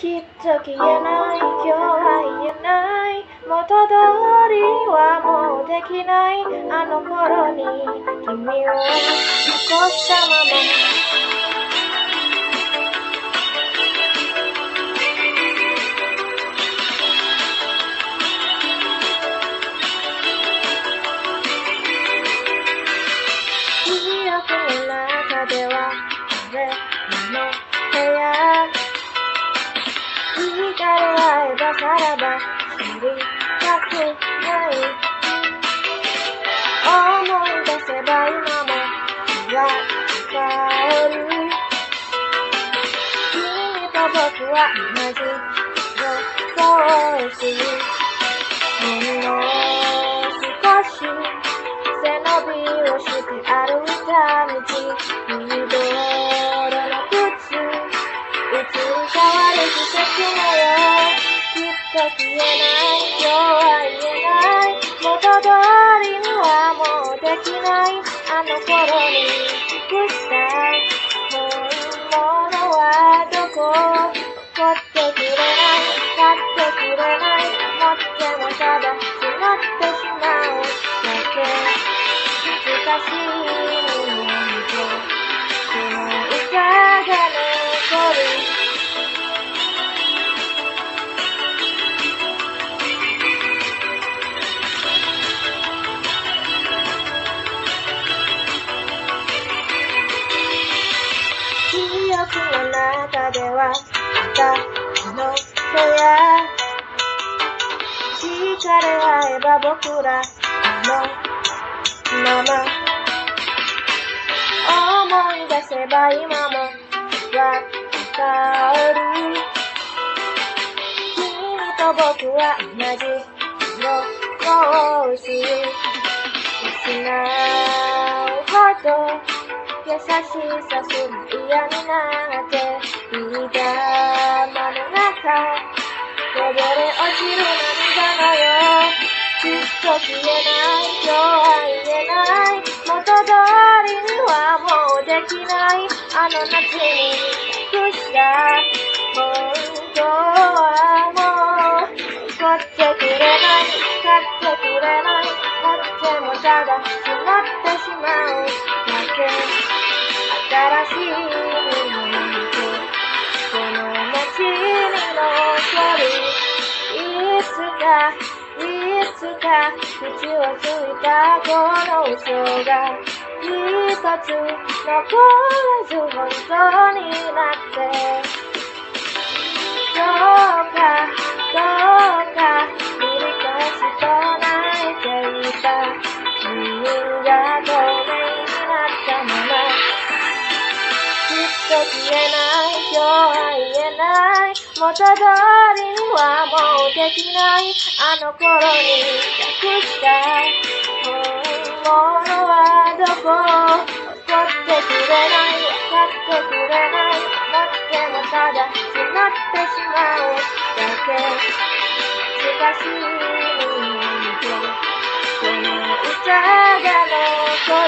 きっと消えない。今日は言えない元通りはもうできない。あの頃に君を残したまま。と僕は同じのコースほんの少し背伸びをして歩いた道緑の靴移り変わる季節のよきっと消えない今日は言えない元通りにはもうできないあの頃に尽くした。記憶の中では歌の部屋惹かれ合えば僕らのまま。思い出せば今もわかる。君と僕は同じのコース失うほど優しさすら嫌になってビー玉の中こぼれ落ちるずっと消えない。今日は言えない。元通りにはもうできない。あの夏に尽くした本当はもう買ってくれない。買ってくれない。持ってもただしまってしまうだけ新しい。ものとこの街に残るい。つか道をついたこの嘘が一つ残らず本当になって。と消えない今日は言えない。元通りにはもうできない。あの頃に隠した本物はどこ取ってくれない。分かってくれない。持ってもた。だしまってしまう。だけ。難しいのとこの歌が残る。